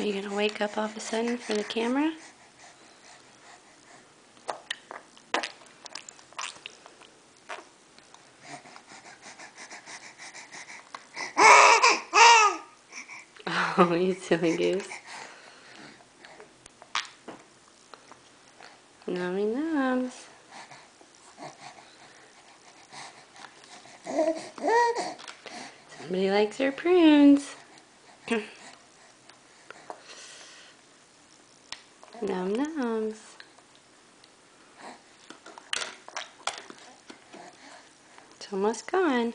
Are you gonna wake up all of a sudden for the camera? Oh, you silly goose. Nummy nums. Somebody likes their prunes. Num nums. It's almost gone.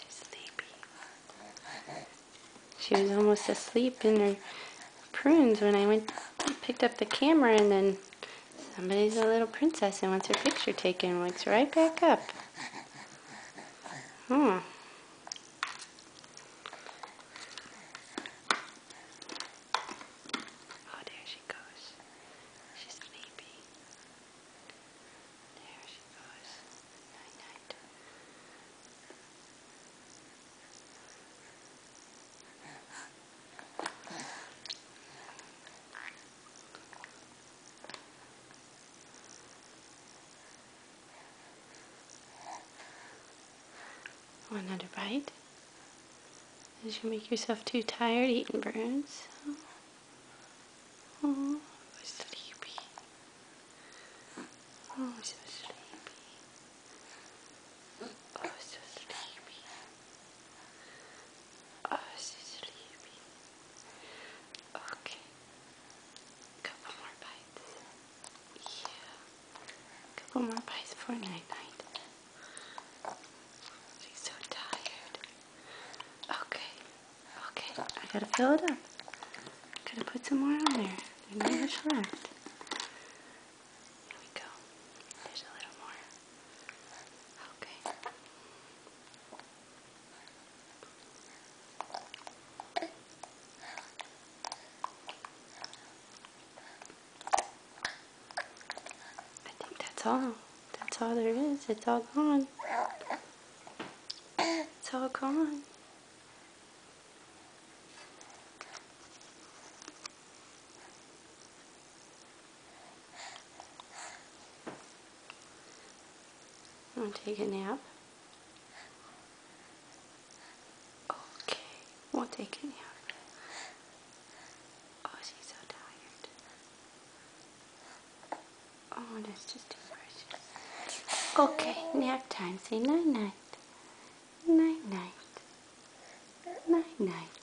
She's sleepy. She was almost asleep in her prunes when I went picked up the camera and then somebody's a little princess and wants her picture taken wakes right back up. Hmm. Oh, there she goes. She's sleepy. There she goes. Night night. Want another bite? Did you make yourself too tired eating burns? Oh, sleepy. Oh, so sleepy. Oh, so sleepy. Oh, oh so sleepy. Okay. Couple more bites. Yeah. Couple more bites for night night. She's so tired. Okay. Okay. I gotta fill it up. Gotta put some more on there. There's not much left. Here we go. There's a little more. Okay. I think that's all. That's all there is. It's all gone. It's all gone. To take a nap? Okay, we'll take a nap. Oh, she's so tired. Oh, that's just too precious. Okay, nap time. Say night night. Night night. Night night.